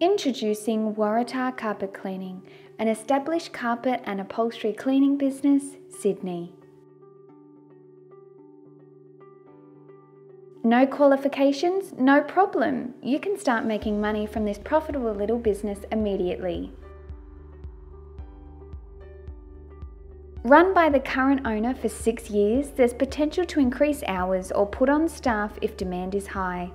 Introducing Waratah Carpet Cleaning, an established carpet and upholstery cleaning business, Sydney. No qualifications? No problem. You can start making money from this profitable little business immediately. Run by the current owner for six years, there's potential to increase hours or put on staff if demand is high.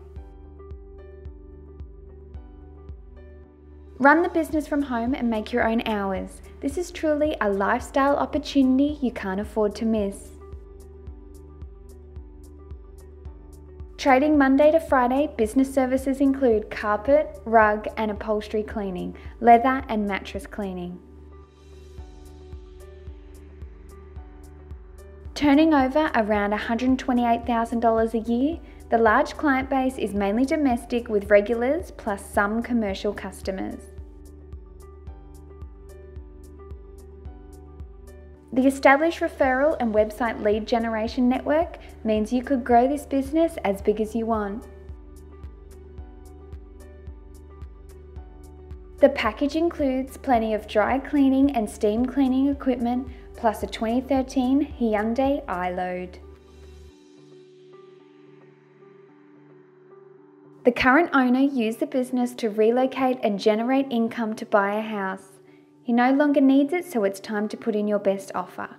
Run the business from home and make your own hours. This is truly a lifestyle opportunity you can't afford to miss. Trading Monday to Friday, business services include carpet, rug and upholstery cleaning, leather and mattress cleaning. Turning over around $128,000 a year, the large client base is mainly domestic with regulars plus some commercial customers. The established referral and website lead generation network means you could grow this business as big as you want. The package includes plenty of dry cleaning and steam cleaning equipment plus a 2013 Hyundai iLoad. The current owner used the business to relocate and generate income to buy a house. He no longer needs it, so it's time to put in your best offer.